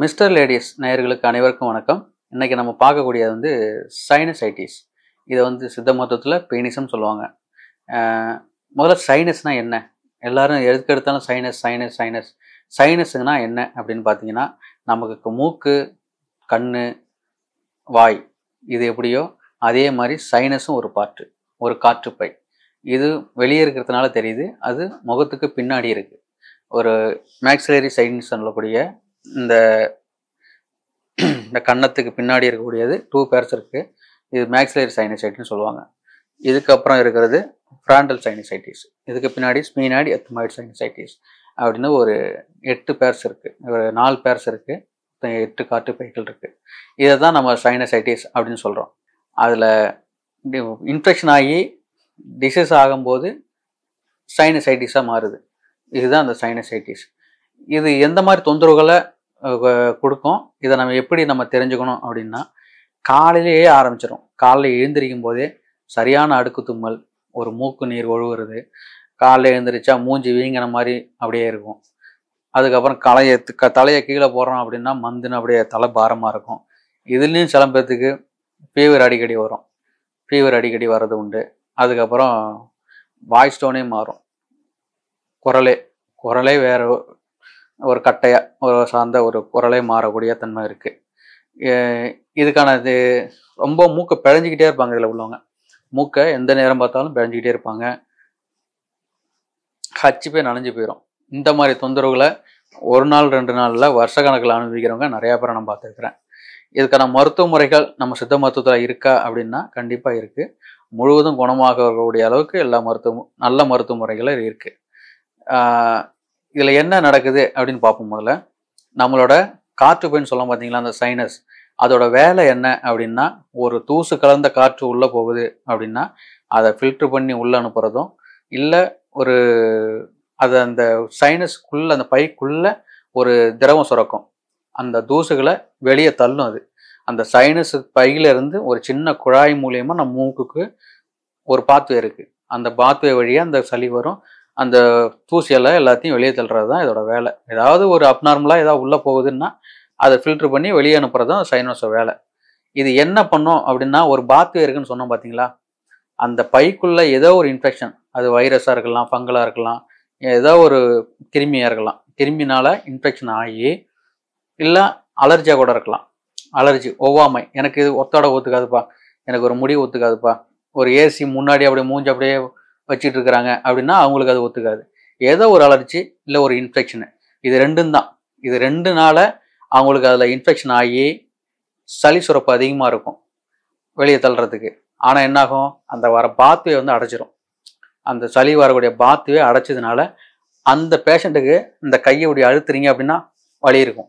Mister ladies நேயர்களுக்கு அனைவருக்கும் வணக்கம். இன்றைக்கி நம்ம பார்க்கக்கூடியது வந்து சைனசைட்டிஸ். இதை வந்து சித்த மருத்துவத்தில் பெனிசம் சொல்லுவாங்க. முதல்ல சைனஸ்னால் என்ன? எல்லாரும் எதுக்கு எடுத்தாலும் சைனஸ் சைனஸ் சைனஸ். சைனஸுங்கன்னா என்ன அப்படின்னு பார்த்தீங்கன்னா நமக்கு மூக்கு கண் வாய் இது எப்படியோ அதே மாதிரி சைனஸும் ஒரு பாட்டு ஒரு காற்றுப்பை. இது வெளியே இருக்கிறதுனால தெரியுது. அது முகத்துக்கு பின்னாடி இருக்குது ஒரு மேக்ஸிலரி சைனஸ் சொல்லக்கூடிய இந்த இந்த கன்னத்துக்கு பின்னாடி இருக்கக்கூடியது டூ பேர்ஸ் இருக்குது இது மேக்ஸிலரி சைனசைட்டின்னு சொல்லுவாங்க. இதுக்கப்புறம் இருக்கிறது ஃப்ராண்டல் சைனசைட்டிஸ் இதுக்கு பின்னாடி ஸ்பீனாடி எத்தமாய்டு சைனசைட்டிஸ் அப்படின்னு ஒரு எட்டு பேர்ஸ் இருக்குது ஒரு நாலு பேர்ஸ் இருக்குது எட்டு காட்டு பைகள் இருக்குது இதை தான் நம்ம சைனசைட்டிஸ் அப்படின்னு சொல்கிறோம் அதில் இன்ஃபெக்ஷன் ஆகி டிசீஸ் ஆகும்போது சைனசைட்டிஸாக மாறுது. இதுதான் அந்த சைனசைட்டிஸ் இது எந்த மாதிரி தொந்தரவுகளை கொடுக்கும்? இதை நம்ம எப்படி நம்ம தெரிஞ்சுக்கணும் அப்படின்னா காலையிலேயே ஆரம்பிச்சிடும் காலையில் எழுந்திரிக்கும் போதே சரியான அடுக்கு தும்மல் ஒரு மூக்கு நீர் ஒழுகுறது காலைல எழுந்திரிச்சா மூஞ்சி வீங்கின மாதிரி அப்படியே இருக்கும். அதுக்கப்புறம் களைய க- தலையை கீழே போடுறோம் அப்படின்னா மந்துன்னு அப்படியே தலை பாரமாக இருக்கும். இதுலேயும் சில பேர்த்துக்கு ஃபீவர் அடிக்கடி வரும். ஃபீவர் அடிக்கடி வர்றது உண்டு. அதுக்கப்புறம் வாய்ஸ் டோனே மாறும். குரலே குரலே வேறு ஒரு கட்டையாக ஒரு சார்ந்த ஒரு குரலே மாறக்கூடிய தன்மை இருக்குது இதுக்கான இது ரொம்ப மூக்கை பிழைஞ்சிக்கிட்டே இருப்பாங்க இதில் உள்ளவங்க. மூக்கை எந்த நேரம் பார்த்தாலும் பிழைஞ்சிக்கிட்டே இருப்பாங்க. ஹச்சு போய் நனைஞ்சு போயிடும் இந்த மாதிரி தொந்தரவுகளை ஒரு நாள் ரெண்டு நாளில் வருஷ கணக்கில் அனுபவிக்கிறவங்க நிறையா பேரை நான் பார்த்துருக்குறேன். இதுக்கான மருத்துவ முறைகள் நம்ம சித்த மருத்துவத்தில் இருக்கா அப்படின்னா கண்டிப்பாக இருக்குது முழுவதும் குணமாகக்கூடிய அளவுக்கு எல்லா மருத்துவ நல்ல மருத்துவ முறைகளும் இருக்குது இதில் என்ன நடக்குது அப்படின்னு பார்ப்போம் முதல்ல. நம்மளோட காற்று பைன்னு சொல்ல பார்த்தீங்களா அந்த சைனஸ் அதோட வேலை என்ன அப்படின்னா ஒரு தூசு கலந்த காற்று உள்ளே போகுது அப்படின்னா அதை ஃபில்ட்ரு பண்ணி உள்ளே அனுப்புகிறதும் இல்லை ஒரு அது அந்த சைனஸ்க்குள்ளே அந்த பைக்குள்ளே ஒரு திரவம் சுரக்கும். அந்த தூசுகளை வெளியே தள்ளும் அது. அந்த சைனஸ் பையில இருந்து ஒரு சின்ன குழாய் மூலியமாக நம்ம மூக்குக்கு ஒரு பாத்வே இருக்குது அந்த பாத்வே வழியாக அந்த சளி வரும். அந்த தூசியெல்லாம் எல்லாத்தையும் வெளியே தள்ளுறது தான் இதோட வேலை. ஏதாவது ஒரு அப்நார்மலாக ஏதாவது உள்ளே போகுதுன்னா அதை ஃபில்டர் பண்ணி வெளியே அனுப்புறது தான் சைனோஸோ வேலை. இது என்ன பண்ணும் அப்படின்னா ஒரு பாத்வே இருக்குன்னு சொன்னோம் பார்த்தீங்களா அந்த பைக்குள்ள ஏதோ ஒரு இன்ஃபெக்ஷன் அது வைரஸாக இருக்கலாம் ஃபங்கலாக இருக்கலாம் ஏதோ ஒரு கிருமியாக இருக்கலாம். கிருமினால இன்ஃபெக்ஷன் ஆகி இல்லை அலர்ஜியாக கூட இருக்கலாம். அலர்ஜி ஒவ்வாமை. எனக்கு இது ஒத்தோட ஒத்துக்காதுப்பா. எனக்கு ஒரு முடி ஒத்துக்காதுப்பா. ஒரு ஏசி முன்னாடி அப்படியே மூஞ்சி அப்படியே வச்சிட்டு இருக்கிறாங்க அப்படின்னா அவங்களுக்கு அது ஒத்துக்காது. ஏதோ ஒரு அலர்ஜி இல்லை ஒரு இன்ஃபெக்ஷனு இது ரெண்டும் தான். இது ரெண்டுனால அவங்களுக்கு அதில் இன்ஃபெக்ஷன் ஆகி சளி சுரப்பு அதிகமாக இருக்கும் வெளியே தள்ளுறதுக்கு. ஆனால் என்னாகும்? அந்த வர பாத்வே வந்து அடைச்சிரும் அந்த சளி வரக்கூடிய பாத்வே அடைச்சதுனால அந்த பேஷண்ட்டுக்கு இந்த கையை அப்படி அழுத்துறீங்க அப்படின்னா வலி இருக்கும்.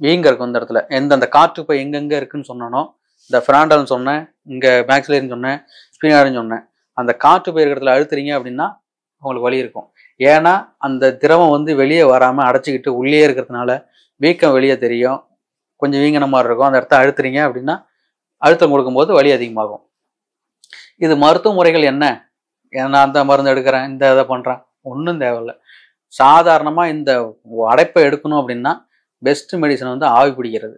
வீங்க இருக்கும் இந்த இடத்துல. எந்த அந்த காற்று இப்போ எங்கெங்கே இருக்குன்னு சொன்னானோ இந்த ஃப்ராண்டல்னு சொன்னேன் இங்கே மேக்ஸ்லேரின்னு சொன்னேன் ஸ்பீனார்னு சொன்னேன் அந்த காற்று போய் இடத்துல அழுத்துறீங்க அப்படின்னா உங்களுக்கு வலி இருக்கும். ஏன்னா அந்த திரவம் வந்து வெளியே வராமல் அடைச்சிக்கிட்டு உள்ளே இருக்கிறதுனால வீக்கம் வெளியே தெரியும். கொஞ்சம் வீங்கின மாதிரி இருக்கும். அந்த இடத்த அழுத்துறீங்க அப்படின்னா அழுத்தம் கொடுக்கும்போது வலி அதிகமாகும். இது மருத்துவ முறைகள் என்ன? நான் அந்த மருந்து எடுக்கிறேன் இந்த இதை பண்ணுறேன் ஒன்றும் தேவையில்ல. சாதாரணமாக இந்த அடைப்பை எடுக்கணும் அப்படின்னா பெஸ்ட் மெடிசன் வந்து ஆவி பிடிக்கிறது.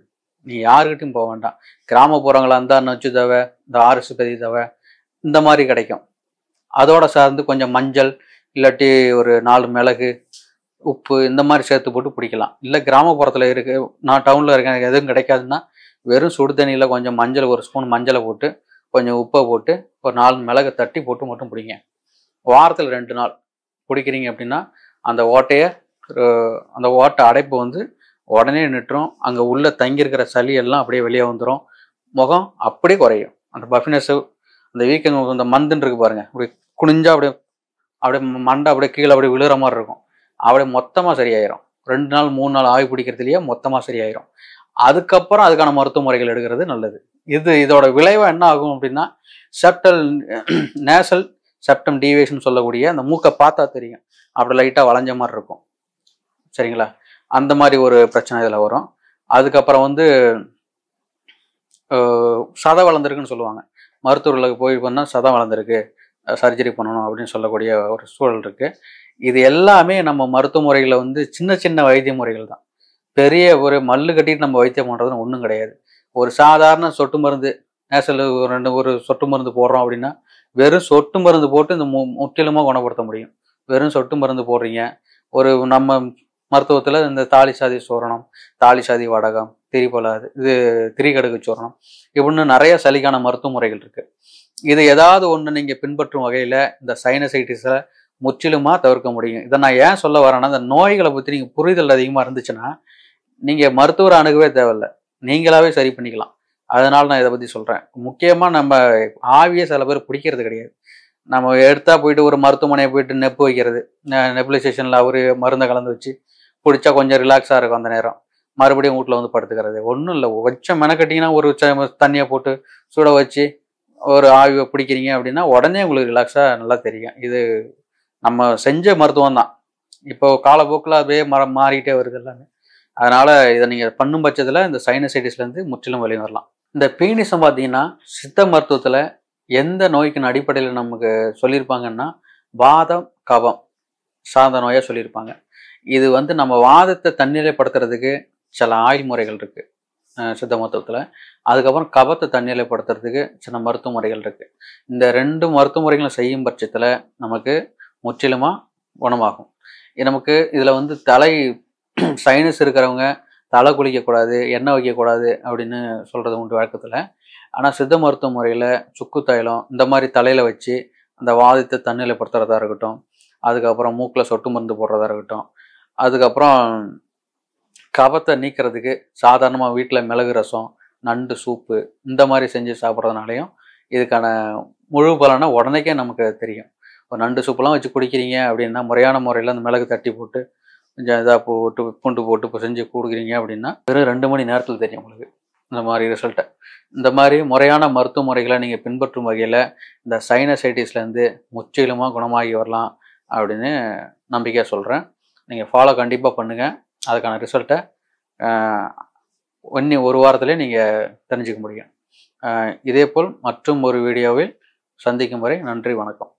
நீ யாருக்கிட்டையும் போக வேண்டாம். கிராமப்புறங்களாக இருந்தால் நொச்சு தவை இந்த ஆர்எஸ்பதி தவை இந்த மாதிரி கிடைக்கும். அதோட சார்ந்து கொஞ்சம் மஞ்சள் இல்லாட்டி ஒரு நாலு மிளகு உப்பு இந்த மாதிரி சேர்த்து போட்டு பிடிக்கலாம். இல்லை கிராமப்புறத்தில் இருக்கு நான் டவுனில் இருக்கேன் எனக்கு எதுவும் கிடைக்காதுன்னா வெறும் சுடு தண்ணியில் கொஞ்சம் மஞ்சள் ஒரு ஸ்பூன் மஞ்சளை போட்டு கொஞ்சம் உப்பை போட்டு ஒரு நாலு மிளகு தட்டி போட்டு மட்டும் பிடிங்க. வாரத்தில் ரெண்டு நாள் பிடிக்கிறீங்க அப்படின்னா அந்த ஓட்டையை அந்த ஓட்டை அடைப்பு வந்து உடனே நிட்டுரும். அங்கே உள்ளே தங்கியிருக்கிற சளி எல்லாம் அப்படியே வெளியே வந்துடும் முகம் அப்படியே குறையும். அந்த பஃபினஸ் அந்த வீக்கங் இந்த மந்துன்னு இருக்கு பாருங்க. அப்படி குனிஞ்சா அப்படியே அப்படியே மண்டை அப்படியே கீழே அப்படியே விழுற மாதிரி இருக்கும். அப்படியே மொத்தமாக சரியாயிரும். ரெண்டு நாள் மூணு நாள் ஆவி பிடிக்கிறதுலையே மொத்தமாக சரியாயிரும். அதுக்கப்புறம் அதுக்கான மருத்துவ முறைகள் எடுக்கிறது நல்லது. இது இதோட விளைவாக என்ன ஆகும் அப்படின்னா செப்டல் நேசல் செப்டம் டீவேஷன் சொல்லக்கூடிய அந்த மூக்கை பார்த்தா தெரியும். அப்படி லைட்டாக வளைஞ்ச மாதிரி இருக்கும். சரிங்களா? அந்த மாதிரி ஒரு பிரச்சனை இதில் வரும். அதுக்கப்புறம் வந்து சதை வளர்ந்துருக்குன்னு சொல்லுவாங்க. மருத்துவர்களுக்கு போய் பண்ணால் சதம் வளர்ந்துருக்கு. சர்ஜரி பண்ணணும் அப்படின்னு சொல்லக்கூடிய ஒரு சூழல் இருக்குது இது எல்லாமே நம்ம மருத்துவ முறையில் வந்து சின்ன சின்ன வைத்திய முறைகள் தான். பெரிய ஒரு மல்லு கட்டிட்டு நம்ம வைத்தியம் பண்ணுறதுன்னு ஒன்றும் கிடையாது. ஒரு சாதாரண சொட்டு மருந்து நேசல் ஒரு ரெண்டு ஒரு சொட்டு மருந்து போடுறோம் அப்படின்னா வெறும் சொட்டு மருந்து போட்டு இந்த மு முற்றிலுமாக குணப்படுத்த முடியும். வெறும் சொட்டு மருந்து போடுறீங்க. ஒரு நம்ம மருத்துவத்தில் இந்த தாலி சாதி சூரணம் தாலி சாதி வடகம் திரிபலாது இது திரிகடுகு சூரணம். இப்படின்னு நிறைய சளிக்கான மருத்துவ முறைகள் இருக்கு. இது ஏதாவது ஒன்று நீங்கள் பின்பற்றும் வகையில் இந்த சைனசைட்டிஸை முற்றிலுமாக தவிர்க்க முடியும். இதை நான் ஏன் சொல்ல வரேன்னா இந்த நோய்களை பற்றி நீங்கள் புரிதல் அதிகமாக இருந்துச்சுன்னா நீங்கள் மருத்துவரை அணுகவே தேவையில்ல. நீங்களாவே சரி பண்ணிக்கலாம். அதனால் நான் இதை பற்றி சொல்கிறேன் முக்கியமாக நம்ம ஆவியை சில பேர் பிடிக்கிறது கிடையாது. நம்ம எடுத்தா போயிட்டு ஒரு மருத்துவமனையை போயிட்டு நெப்பு வைக்கிறது. நெப்புலைசேஷனில் அவர் மருந்தை கலந்து வச்சு பிடிச்சா கொஞ்சம் ரிலாக்ஸாக இருக்கும் அந்த நேரம். மறுபடியும் வீட்டில் வந்து படுத்துக்கிறது. ஒன்றும் இல்லை. கொஞ்சம் மெனக்கட்டிங்கன்னா ஒரு ச- தண்ணியை போட்டு சுட வச்சு ஒரு ஆய்வை பிடிக்கிறீங்க அப்படின்னா உடனே உங்களுக்கு ரிலாக்ஸாக நல்லா தெரியும். இது நம்ம செஞ்ச மருத்துவம் தான். இப்போ காலப்போக்கில் அப்படியே மர மாறிட்டே வருது எல்லாமே. அதனால் இதை நீங்கள் பண்ணும் பட்சத்தில் இந்த சைனசைட்டிஸ்லேருந்து முற்றிலும் வெளியே வரலாம். இந்த பீனிசம் பார்த்தீங்கன்னா சித்த மருத்துவத்தில் எந்த நோய்க்கின் அடிப்படையில் நமக்கு சொல்லியிருப்பாங்கன்னா வாதம் கபம் சார்ந்த நோயாக சொல்லியிருப்பாங்க. இது வந்து நம்ம வாதத்தை தன்னிலைப்படுத்துறதுக்கு சில ஆயுள் முறைகள் இருக்கு சித்த மருத்துவத்தில். அதுக்கப்புறம் கபத்தை தன்னிலைப்படுத்துறதுக்கு சில மருத்துவ முறைகள் இருக்கு. இந்த ரெண்டு மருத்துவ முறைகளும் செய்யும் பட்சத்தில் நமக்கு முற்றிலுமாக குணமாகும். நமக்கு இதில் வந்து தலை சைனஸ் இருக்கிறவங்க தலை குளிக்கக்கூடாது எண்ணெய் வைக்கக்கூடாது அப்படின்னு சொல்கிறது உண்டு வழக்கத்தில். ஆனால் சித்த மருத்துவ முறையில் சுக்கு தைலம் இந்த மாதிரி தலையில் வச்சு அந்த வாதத்தை தண்ணியில் படுத்துறதா இருக்கட்டும் அதுக்கப்புறம் மூக்கில் சொட்டு மருந்து போடுறதா இருக்கட்டும் அதுக்கப்புறம் கபத்தை நீக்கிறதுக்கு சாதாரணமாக வீட்டில் மிளகு ரசம் நண்டு சூப்பு இந்த மாதிரி செஞ்சு சாப்பிட்றதுனாலையும் இதுக்கான முழு பலனை உடனேக்கே நமக்கு தெரியும். ஒரு நண்டு சூப்பெல்லாம் வச்சு குடிக்கிறீங்க அப்படின்னா முறையான முறையில் அந்த மிளகு தட்டி போட்டு கொஞ்சம் இதாக போட்டு பூண்டு போட்டு இப்போ செஞ்சு கொடுக்குறீங்க அப்படின்னா வெறும் ரெண்டு மணி நேரத்தில் தெரியும் உங்களுக்கு இந்த மாதிரி ரிசல்ட்டை இந்த மாதிரி முறையான மருத்துவ முறைகளை நீங்கள் பின்பற்றும் வகையில் இந்த சைனசைட்டிஸ்லேருந்து முற்றிலுமாக குணமாகி வரலாம் அப்படின்னு நம்பிக்கையாக சொல்கிறேன் நீங்கள் ஃபாலோ கண்டிப்பாக பண்ணுங்கள் அதுக்கான ரிசல்ட்டை ஒன்னி ஒரு வாரத்திலே நீங்கள் தெரிஞ்சுக்க முடியும். இதேபோல் மற்றும் ஒரு வீடியோவில் சந்திக்கும் வரை நன்றி வணக்கம்.